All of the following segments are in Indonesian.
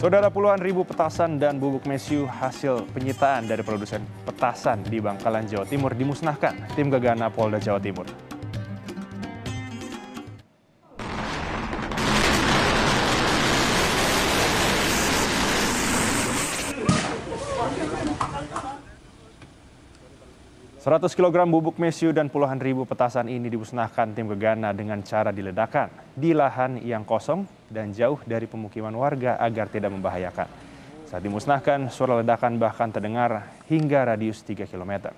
Saudara puluhan ribu petasan dan bubuk mesiu hasil penyitaan dari produsen petasan di Bangkalan, Jawa Timur dimusnahkan tim Gegana Polda Jawa Timur. Seratus kilogram bubuk mesiu dan puluhan ribu petasan ini dimusnahkan tim Gegana dengan cara diledakkan di lahan yang kosong dan jauh dari pemukiman warga agar tidak membahayakan. Saat dimusnahkan, suara ledakan bahkan terdengar hingga radius 3 km.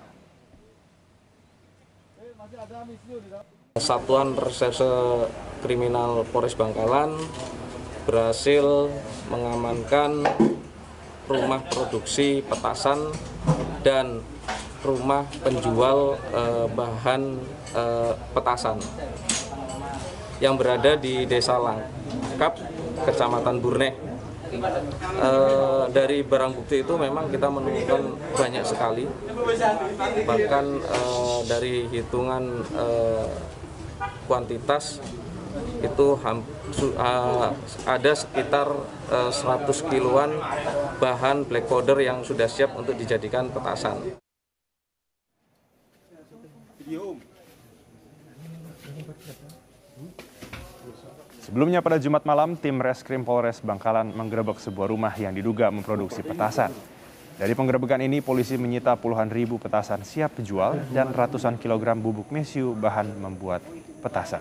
Satuan Reserse Kriminal Polres Bangkalan berhasil mengamankan rumah produksi petasan dan rumah penjual eh, bahan eh, petasan yang berada di Desa Langkap, Kecamatan Burne. Eh, dari barang bukti itu memang kita menemukan banyak sekali, bahkan eh, dari hitungan eh, kuantitas itu ada sekitar eh, 100 kiloan bahan black powder yang sudah siap untuk dijadikan petasan. Sebelumnya pada Jumat malam, tim Reskrim Polres Bangkalan menggerebek sebuah rumah yang diduga memproduksi petasan. Dari penggerebekan ini, polisi menyita puluhan ribu petasan siap dijual dan ratusan kilogram bubuk mesiu bahan membuat petasan.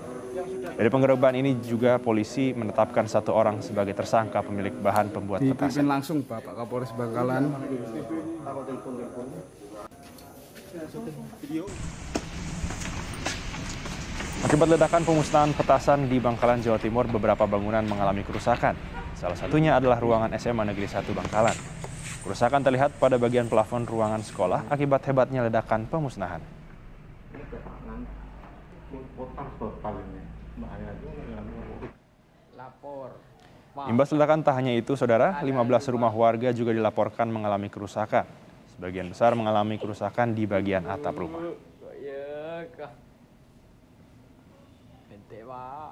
Dari penggerebekan ini juga polisi menetapkan satu orang sebagai tersangka pemilik bahan pembuat petasan. dipimpin langsung Bapak Kapolres Bangkalan Akibat ledakan pemusnahan petasan di Bangkalan, Jawa Timur, beberapa bangunan mengalami kerusakan. Salah satunya adalah ruangan SMA Negeri 1 Bangkalan. Kerusakan terlihat pada bagian plafon ruangan sekolah akibat hebatnya ledakan pemusnahan. Imbas ledakan tak hanya itu, saudara, 15 rumah warga juga dilaporkan mengalami kerusakan. Sebagian besar mengalami kerusakan di bagian atap rumah. では。